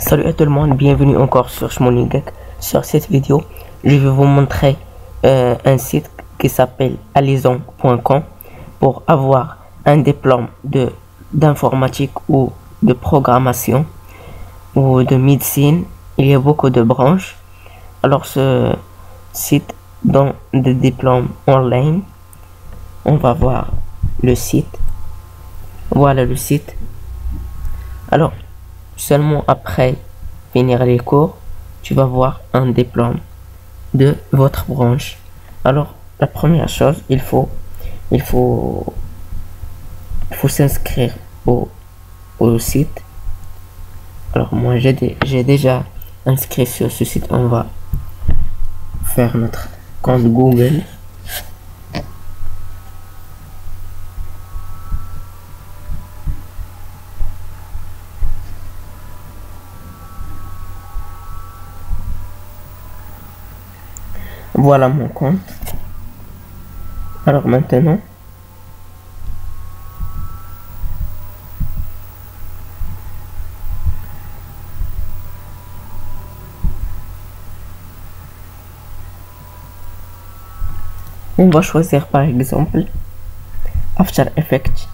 Salut à tout le monde, bienvenue encore sur Shmonigek. Sur cette vidéo, je vais vous montrer euh, un site qui s'appelle alison.com pour avoir un diplôme d'informatique ou de programmation ou de médecine. Il y a beaucoup de branches. Alors ce site donne des diplômes en ligne. On va voir le site. Voilà le site. Alors, seulement après finir les cours, tu vas voir un diplôme de votre branche. Alors, la première chose, il faut, il faut, il faut s'inscrire au, au site. Alors, moi, j'ai j'ai déjà inscrit sur ce site. On va faire notre compte Google. Voilà mon compte. Alors maintenant, on va choisir par exemple After Effects.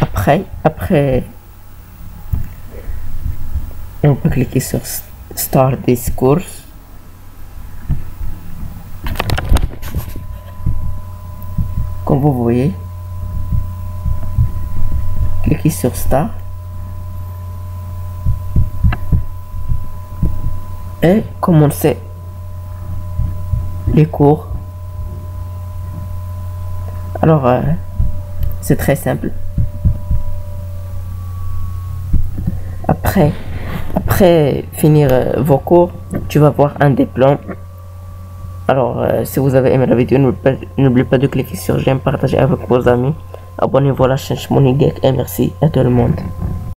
Après, après on peut cliquer sur Start this course. Comme vous voyez, cliquez sur Start. Et commencer les cours. Alors, euh, c'est très simple. Après, après finir euh, vos cours, tu vas voir un diplôme. Alors, euh, si vous avez aimé la vidéo, n'oubliez pas de cliquer sur j'aime, partager avec vos amis. Abonnez-vous à la chaîne Money et merci à tout le monde.